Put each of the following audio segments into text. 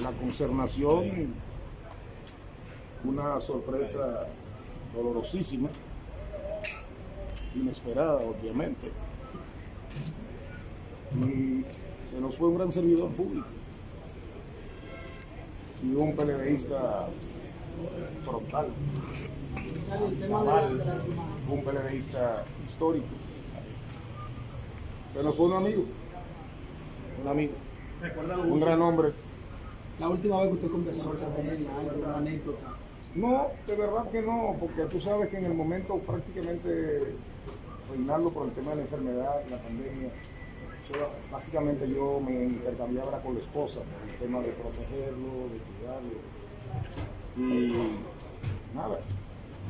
la concernación, una sorpresa dolorosísima, inesperada obviamente. Y se nos fue un gran servidor público y un PLDista frontal, un PLDista histórico. Se nos fue un amigo, un amigo, un gran hombre. La última vez que usted conversó con él, algo, una anécdota. No, de verdad que no, porque tú sabes que en el momento prácticamente Reinaldo por el tema de la enfermedad, la pandemia, yo, básicamente yo me intercambiaba con la esposa por el tema de protegerlo, de cuidarlo. Y nada,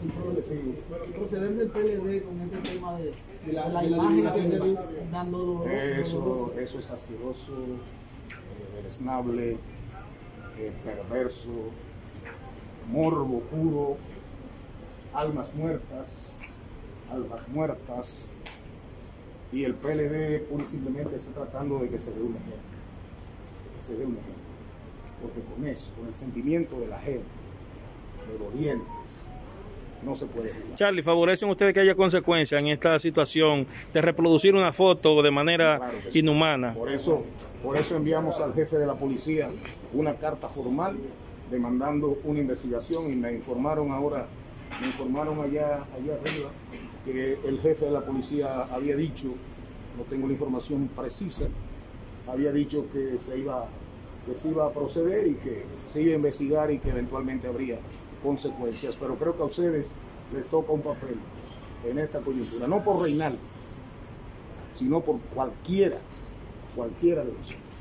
El proceder del PLD con este tema de, de la, de la imagen que se dando dolor. eso, eso es asqueroso, eh, deleznable, eh, perverso, morbo puro, almas muertas, almas muertas. Y el PLD simplemente está tratando de que se dé un ejemplo, de que se dé un ejemplo. Porque con eso, con el sentimiento de la gente, de dolientes, no se puede jugar. Charlie, ¿favorecen ustedes que haya consecuencias en esta situación de reproducir una foto de manera Claro que sí. inhumana? Por eso, por eso enviamos al jefe de la policía una carta formal demandando una investigación y me informaron ahora, me informaron allá, allá arriba que el jefe de la policía había dicho, no tengo la información precisa, había dicho que se iba, que se iba a proceder y que se iba a investigar y que eventualmente habría consecuencias. Pero creo que a ustedes les toca un papel en esta coyuntura, no por Reinaldo, sino por cualquiera, cualquiera de nosotros.